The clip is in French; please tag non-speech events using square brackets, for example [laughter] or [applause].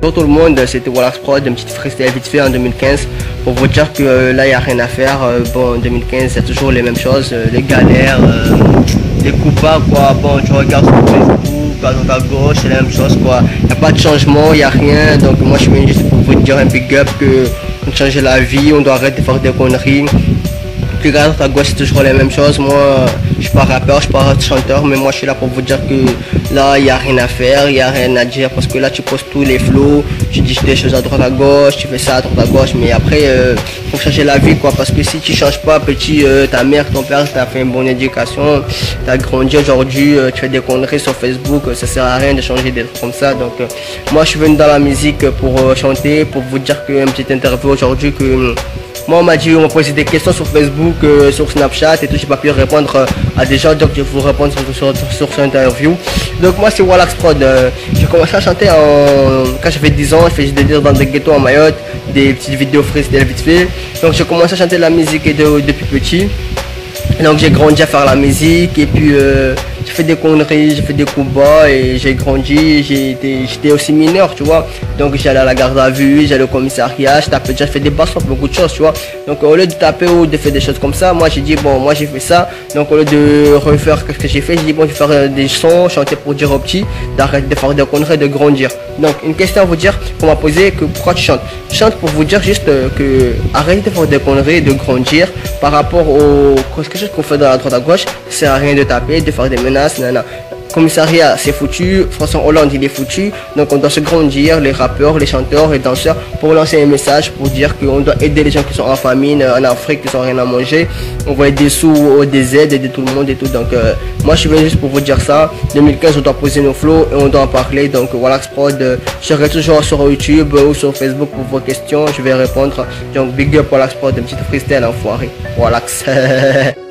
Pour tout le monde, c'était Wallax Prod, une petite freestyle vite fait en 2015 pour vous dire que euh, là il n'y a rien à faire. Euh, bon, en 2015, c'est toujours les mêmes choses, euh, les galères, les coups pas quoi. Bon, tu regardes sur Facebook, à droite à gauche, c'est la même chose quoi. Il n'y a pas de changement, il n'y a rien. Donc moi je viens juste pour vous dire un big up que on change la vie, on doit arrêter de faire des conneries. Tu regardes à gauche, c'est toujours les mêmes choses. Moi, je suis pas rappeur, je suis pas chanteur, mais moi je suis là pour vous dire que là, il n'y a rien à faire, il n'y a rien à dire, parce que là, tu poses tous les flots, tu dis des choses à droite à gauche, tu fais ça à droite à gauche, mais après, il faut changer la vie, quoi, parce que si tu changes pas, petit, ta mère, ton père, t'as fait une bonne éducation, tu as grandi aujourd'hui, tu fais des conneries sur Facebook, ça sert à rien de changer trucs comme ça. Donc, moi, je suis venu dans la musique pour chanter, pour vous dire qu'une petite interview aujourd'hui que moi, on m'a dit, on m'a posé des questions sur Facebook, euh, sur Snapchat et tout. J'ai pas pu répondre euh, à des gens, donc je vais vous répondre sur, cette interview. Donc, moi, c'est Wallax Prod. Euh, j'ai commencé à chanter en... quand j'avais 10 ans. Je faisais des délires dans des ghettos en Mayotte, des petites vidéos freestyle vite fait. Donc, j'ai commencé à chanter la musique depuis petit. Donc, j'ai grandi à faire la musique et puis j'ai fait des conneries, j'ai fait des coups bas et j'ai grandi, j'étais aussi mineur, tu vois. Donc j'allais à la garde à vue, j'allais au commissariat, je tapais, j'ai fait des basses beaucoup de choses, tu vois. Donc au lieu de taper ou de faire des choses comme ça, moi j'ai dit bon, moi j'ai fait ça. Donc au lieu de refaire ce que j'ai fait, j'ai dit bon, je vais faire euh, des sons, chanter pour dire aux petits d'arrêter de faire des conneries, de grandir. Donc une question à vous dire qu'on m'a posé que pourquoi tu chantes? Je chante pour vous dire juste euh, que arrête de faire des conneries, de grandir par rapport au quelque chose qu'on fait dans la droite à gauche, sert à rien de taper, de faire des menaces Commissariat, c'est foutu. François Hollande, il est foutu. Donc on doit se grandir, les rappeurs, les chanteurs, les danseurs, pour lancer un message, pour dire qu'on doit aider les gens qui sont en famine, en Afrique, qui n'ont rien à manger. On aider des sous, des aides, aider tout le monde et tout. Donc euh, moi je suis venu juste pour vous dire ça. 2015, on doit poser nos flots et on doit en parler. Donc voilà, Prod, euh, je serai toujours sur YouTube ou sur Facebook pour vos questions. Je vais répondre. Donc big up Wallax Prod, une petite freestyle enfoiré. Wallax. [laughs]